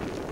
you